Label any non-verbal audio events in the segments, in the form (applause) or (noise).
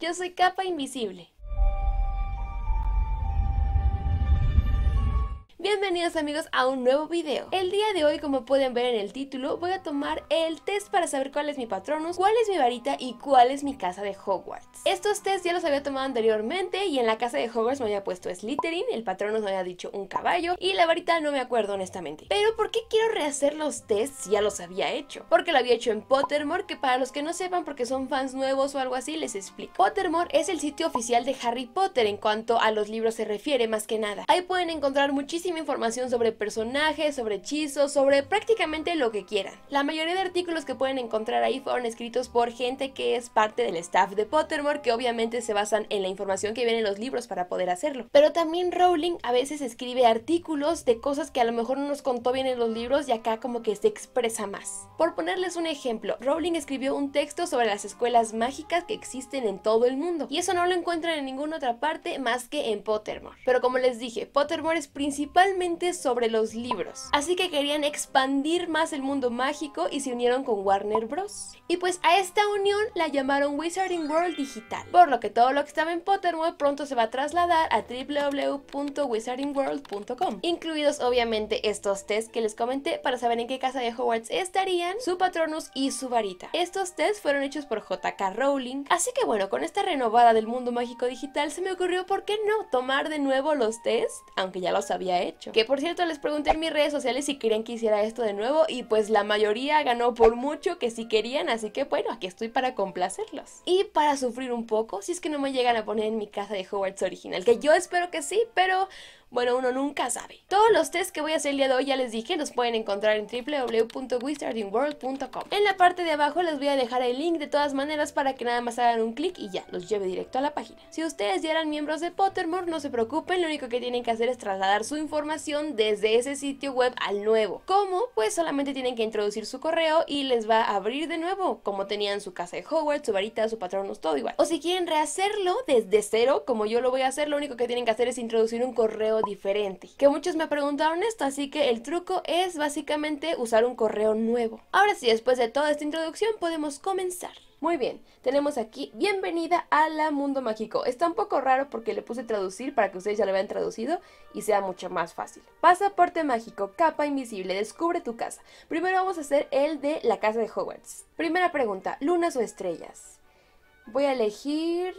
Yo soy Capa Invisible. Bienvenidos amigos a un nuevo video. El día de hoy, como pueden ver en el título, voy a tomar el test para saber cuál es mi patronus, cuál es mi varita y cuál es mi casa de Hogwarts. Estos tests ya los había tomado anteriormente y en la casa de Hogwarts me había puesto Slytherin, el patronus me había dicho un caballo y la varita no me acuerdo honestamente. Pero ¿por qué quiero rehacer los tests si ya los había hecho? Porque lo había hecho en Pottermore, que para los que no sepan porque son fans nuevos o algo así, les explico. Pottermore es el sitio oficial de Harry Potter en cuanto a los libros se refiere más que nada. Ahí pueden encontrar muchísima información sobre personajes, sobre hechizos, sobre prácticamente lo que quieran. La mayoría de artículos que pueden encontrar ahí fueron escritos por gente que es parte del staff de Pottermore, que obviamente se basan en la información que viene en los libros para poder hacerlo. Pero también Rowling a veces escribe artículos de cosas que a lo mejor no nos contó bien en los libros y acá como que se expresa más. Por ponerles un ejemplo, Rowling escribió un texto sobre las escuelas mágicas que existen en todo el mundo. Y eso no lo encuentran en ninguna otra parte más que en Pottermore. Pero como les dije, Pottermore es principalmente sobre los libros. Así que querían expandir más el mundo mágico y se unieron con Warner Bros. Y pues a esta unión la llamaron Wizarding World Digital, por lo que todo lo que estaba en Pottermore pronto se va a trasladar a www.wizardingworld.com, incluidos obviamente estos tests que les comenté para saber en qué casa de Hogwarts estarían, su patronus y su varita. Estos tests fueron hechos por JK Rowling, así que bueno, con esta renovada del mundo mágico digital se me ocurrió por qué no tomar de nuevo los tests, aunque ya los había hecho. Que por cierto les pregunté en mis redes sociales si querían que hiciera esto de nuevo y pues la mayoría ganó por mucho que sí querían, así que bueno, aquí estoy para complacerlos. Y para sufrir un poco, si es que no me llegan a poner en mi casa de Hogwarts original, que yo espero que sí, pero bueno, uno nunca sabe. Todos los tests que voy a hacer el día de hoy ya les dije, los pueden encontrar en www.wizardingworld.com. En la parte de abajo les voy a dejar el link de todas maneras para que nada más hagan un clic y ya, los lleve directo a la página. Si ustedes ya eran miembros de Pottermore, no se preocupen, lo único que tienen que hacer es trasladar su información desde ese sitio web al nuevo. ¿Cómo? Pues solamente tienen que introducir su correo y les va a abrir de nuevo, como tenían su casa de Hogwarts, su varita, su patronus, todo igual. O si quieren rehacerlo desde cero, como yo lo voy a hacer, lo único que tienen que hacer es introducir un correo diferente. Que muchos me preguntaron esto, así que el truco es básicamente usar un correo nuevo. Ahora sí, después de toda esta introducción podemos comenzar. Muy bien, tenemos aquí bienvenida a la mundo mágico. Está un poco raro porque le puse traducir para que ustedes ya lo vean traducido y sea mucho más fácil. Pasaporte mágico, capa invisible, descubre tu casa. Primero vamos a hacer el de la casa de Hogwarts. Primera pregunta, lunas o estrellas. Voy a elegir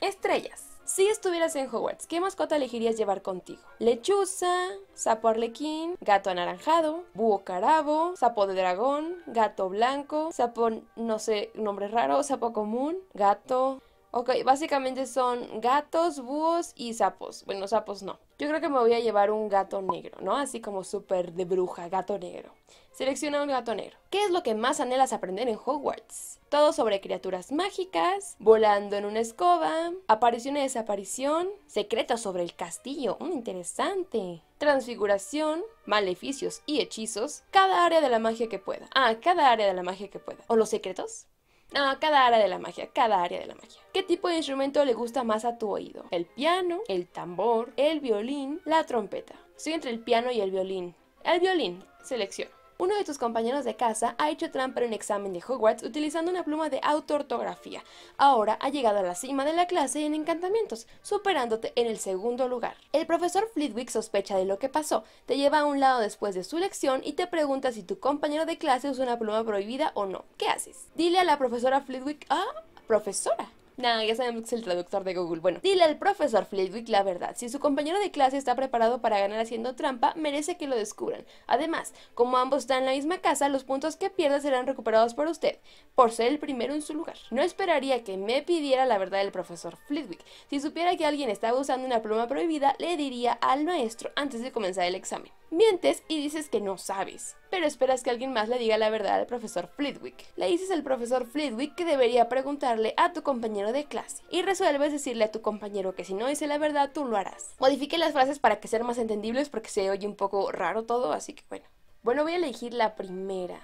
estrellas. Si estuvieras en Hogwarts, ¿qué mascota elegirías llevar contigo? Lechuza, sapo arlequín, gato anaranjado, búho carabo, sapo de dragón, gato blanco, sapo, no sé, nombre raro, sapo común, gato... Ok, básicamente son gatos, búhos y sapos. Bueno, sapos no. Yo creo que me voy a llevar un gato negro, ¿no? Así como súper de bruja, gato negro. Selecciona un gato negro. ¿Qué es lo que más anhelas aprender en Hogwarts? Todo sobre criaturas mágicas, volando en una escoba, aparición y desaparición, secretos sobre el castillo, mm, interesante, transfiguración, maleficios y hechizos, cada área de la magia que pueda. Ah, cada área de la magia que pueda. ¿O los secretos? No, cada área de la magia, cada área de la magia. ¿Qué tipo de instrumento le gusta más a tu oído? El piano, el tambor, el violín, la trompeta. Estoy entre el piano y el violín. El violín, selecciono. Uno de tus compañeros de casa ha hecho trampa en un examen de Hogwarts utilizando una pluma de autoortografía. Ahora ha llegado a la cima de la clase en encantamientos, superándote en el segundo lugar. El profesor Flitwick sospecha de lo que pasó, te lleva a un lado después de su lección y te pregunta si tu compañero de clase usa una pluma prohibida o no. ¿Qué haces? Dile a la profesora Flitwick, ah, profesora, Nah, ya sabemos que es el traductor de Google. Bueno, dile al profesor Flitwick la verdad. Si su compañero de clase está preparado para ganar haciendo trampa, merece que lo descubran. Además, como ambos están en la misma casa, los puntos que pierda serán recuperados por usted, por ser el primero en su lugar. No esperaría que me pidiera la verdad del profesor Flitwick. Si supiera que alguien estaba usando una pluma prohibida, le diría al maestro antes de comenzar el examen. Mientes y dices que no sabes, pero esperas que alguien más le diga la verdad al profesor Flitwick. Le dices al profesor Flitwick que debería preguntarle a tu compañero de clase y resuelves decirle a tu compañero que si no dice la verdad tú lo harás. Modifique las frases para que sean más entendibles porque se oye un poco raro todo, así que bueno. Bueno, voy a elegir la primera.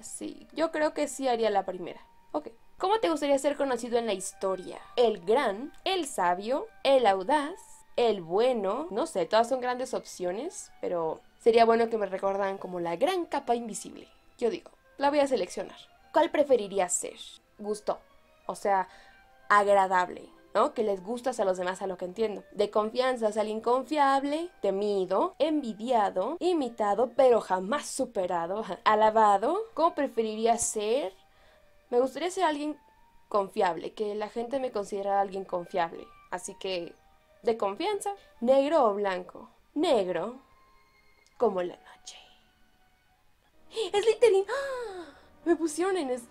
Sí, yo creo que sí haría la primera. Ok. ¿Cómo te gustaría ser conocido en la historia? ¿El gran? ¿El sabio? ¿El audaz? El bueno, no sé, todas son grandes opciones, pero sería bueno que me recordaran como la gran capa invisible. Yo digo, la voy a seleccionar. ¿Cuál preferiría ser? Gusto. O sea, agradable. ¿no? Que les gustas a los demás, a lo que entiendo. De confianza es alguien confiable, temido, envidiado, imitado, pero jamás superado, alabado. ¿Cómo preferiría ser? Me gustaría ser alguien confiable, que la gente me considera alguien confiable. Así que, de confianza, negro o blanco. Negro, como la noche. ¡Es Slytherin! ¡Ah! Me pusieron en es...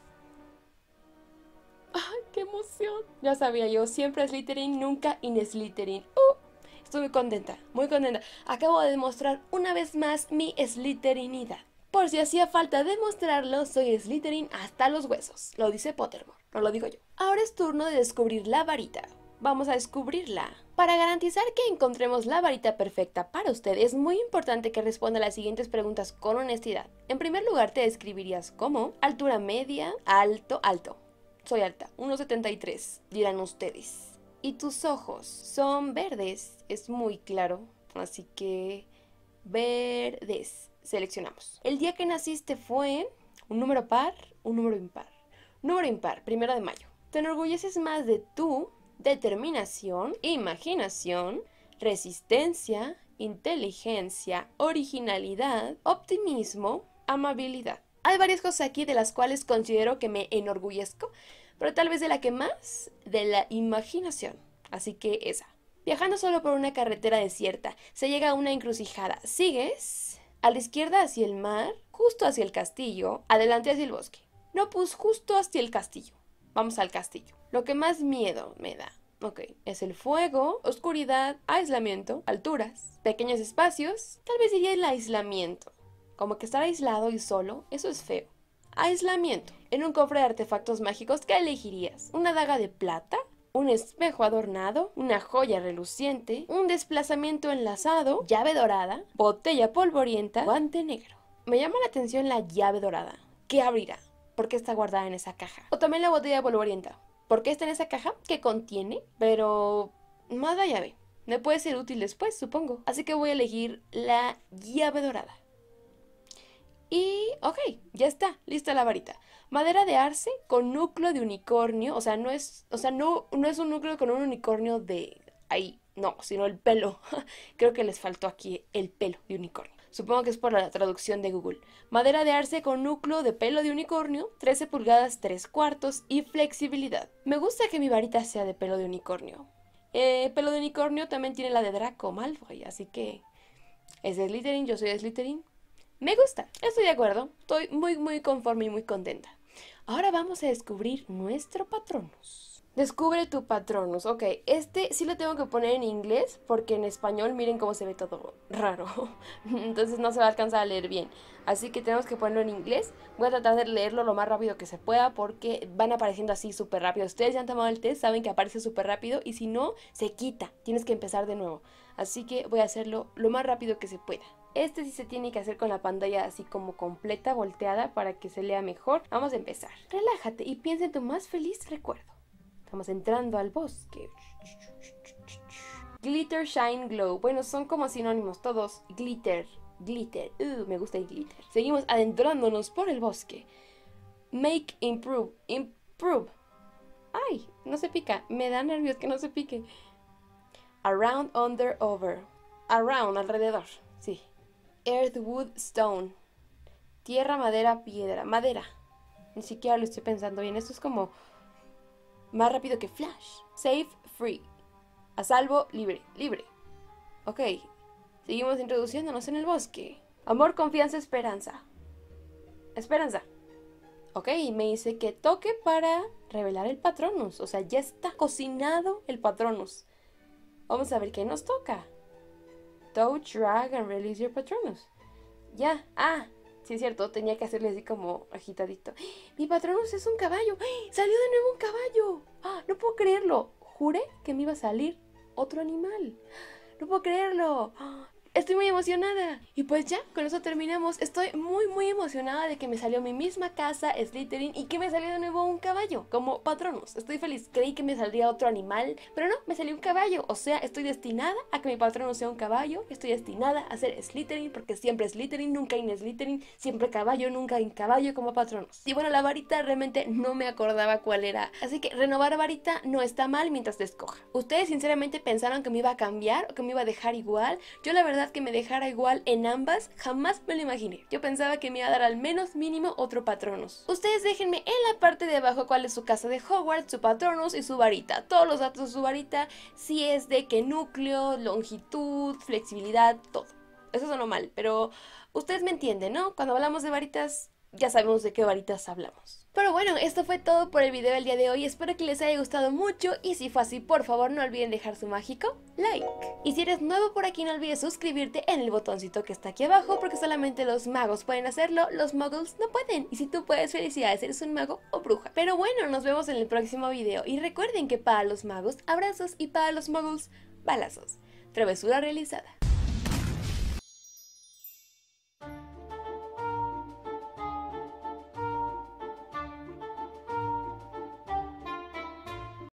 ¡Ay, qué emoción! Ya sabía yo, siempre Slytherin, nunca in Slytherin. ¡Uh! Estoy muy contenta, muy contenta. Acabo de demostrar una vez más mi Slytherinidad. Por si hacía falta demostrarlo, soy Slytherin hasta los huesos. Lo dice Pottermore, no lo digo yo. Ahora es turno de descubrir la varita. Vamos a descubrirla. Para garantizar que encontremos la varita perfecta para usted, es muy importante que responda las siguientes preguntas con honestidad. En primer lugar, te describirías como altura media, alto, alto. Soy alta, 1,73, dirán ustedes. Y tus ojos son verdes, es muy claro, así que verdes. Seleccionamos. El día que naciste fue un número par, un número impar. Número impar, primero de mayo. Te enorgulleces más de tu determinación, imaginación, resistencia, inteligencia, originalidad, optimismo, amabilidad. Hay varias cosas aquí de las cuales considero que me enorgullezco, pero tal vez de la que más, de la imaginación. Así que esa. Viajando solo por una carretera desierta, se llega a una encrucijada. Sigues a la izquierda hacia el mar, justo hacia el castillo, adelante hacia el bosque. No, pues justo hacia el castillo. Vamos al castillo. Lo que más miedo me da, ok, es el fuego, oscuridad, aislamiento, alturas, pequeños espacios. Tal vez diría el aislamiento. Como que estar aislado y solo, eso es feo. Aislamiento. En un cofre de artefactos mágicos, ¿qué elegirías? ¿Una daga de plata? ¿Un espejo adornado? ¿Una joya reluciente? ¿Un desplazamiento enlazado? ¿Llave dorada? ¿Botella polvorienta? ¿Guante negro? Me llama la atención la llave dorada. ¿Qué abrirá? ¿Por qué está guardada en esa caja? O también la botella polvorienta. ¿Por qué está en esa caja? ¿Qué contiene? Pero... Más la llave. Me puede ser útil después, supongo. Así que voy a elegir la llave dorada. Y, ok, ya está, lista la varita. Madera de arce con núcleo de unicornio, o sea, no es, o sea, no, no es un núcleo con un unicornio de ahí, no, sino el pelo. (laughs) Creo que les faltó aquí el pelo de unicornio. Supongo que es por la traducción de Google. Madera de arce con núcleo de pelo de unicornio, 13 pulgadas 3 cuartos y flexibilidad. Me gusta que mi varita sea de pelo de unicornio. Eh, pelo de unicornio también tiene la de Draco Malfoy, así que es Slytherin, yo soy Slytherin. Me gusta, estoy de acuerdo, estoy muy muy conforme y muy contenta. Ahora vamos a descubrir nuestro Patronus. Descubre tu Patronus. Ok, este sí lo tengo que poner en inglés porque en español miren cómo se ve todo raro. (laughs) Entonces no se va a alcanzar a leer bien. Así que tenemos que ponerlo en inglés. Voy a tratar de leerlo lo más rápido que se pueda porque van apareciendo así súper rápido. Ustedes ya han tomado el test, saben que aparece súper rápido y si no, se quita. Tienes que empezar de nuevo. Así que voy a hacerlo lo más rápido que se pueda. Este sí se tiene que hacer con la pantalla así como completa, volteada, para que se lea mejor. Vamos a empezar. Relájate y piensa en tu más feliz recuerdo. Estamos entrando al bosque. Glitter, shine, glow. Bueno, son como sinónimos todos. Glitter, glitter. Uh, me gusta el glitter. Seguimos adentrándonos por el bosque. Make, improve, improve. Ay, no se pica. Me da nervios que no se pique. Around, under, over. Around, alrededor. Sí. Earth, wood, stone. Tierra, madera, piedra. Madera. Ni siquiera lo estoy pensando bien. Esto es como más rápido que Flash. Safe, free. A salvo, libre, libre. Ok. Seguimos introduciéndonos en el bosque. Amor, confianza, esperanza. Esperanza. Ok, me dice que toque para revelar el Patronus. O sea, ya está cocinado el Patronus. Vamos a ver qué nos toca. Touch, drag and release your Patronus. Ya. Ah, sí es cierto, tenía que hacerle así como agitadito. Mi Patronus es un caballo. ¡Salió de nuevo un caballo! ¡Ah, no puedo creerlo! Juré que me iba a salir otro animal. No puedo creerlo. Estoy muy emocionada. Y pues ya, con eso terminamos. Estoy muy muy emocionada de que me salió mi misma casa, Slytherin, y que me salió de nuevo un caballo, como patronos. Estoy feliz. Creí que me saldría otro animal, pero no, me salió un caballo. O sea, estoy destinada a que mi patrono sea un caballo. Estoy destinada a ser Slytherin, porque siempre Slytherin, nunca in Slytherin, siempre caballo, nunca in caballo como patronos. Y bueno, la varita realmente no me acordaba cuál era. Así que renovar varita no está mal mientras te escoja. ¿Ustedes sinceramente pensaron que me iba a cambiar o que me iba a dejar igual? Yo la que me dejara igual en ambas, jamás me lo imaginé. Yo pensaba que me iba a dar al menos mínimo otro Patronus. Ustedes déjenme en la parte de abajo cuál es su casa de Hogwarts, su Patronus y su varita. Todos los datos de su varita, si es de qué núcleo, longitud, flexibilidad, todo. Eso sonó mal, pero ustedes me entienden, ¿no? Cuando hablamos de varitas, ya sabemos de qué varitas hablamos. Pero bueno, esto fue todo por el video del día de hoy, espero que les haya gustado mucho y si fue así, por favor no olviden dejar su mágico like. Y si eres nuevo por aquí no olvides suscribirte en el botoncito que está aquí abajo porque solamente los magos pueden hacerlo, los muggles no pueden. Y si tú puedes, felicidades, eres un mago o bruja. Pero bueno, nos vemos en el próximo video y recuerden que para los magos abrazos y para los muggles balazos. Travesura realizada.